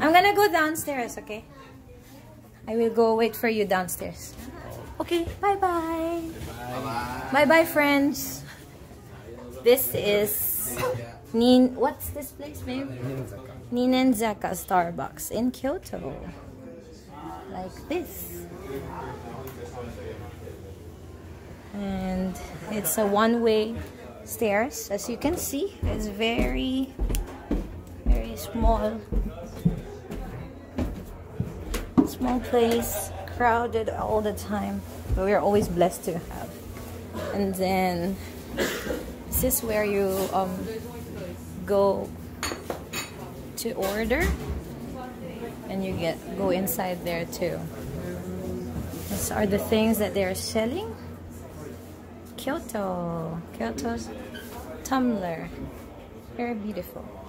I'm gonna go downstairs, okay? I will go wait for you downstairs. Okay, bye-bye. Bye-bye, friends. This is... Nin What's this place, babe? Ninenzaka Starbucks in Kyoto. Like this. And it's a one-way stairs. As you can see, it's very small. Small place, crowded all the time. But we're always blessed to have. And then this is where you um go to order and you get go inside there too. These are the things that they're selling. Kyoto, Kyoto's tumbler, very beautiful.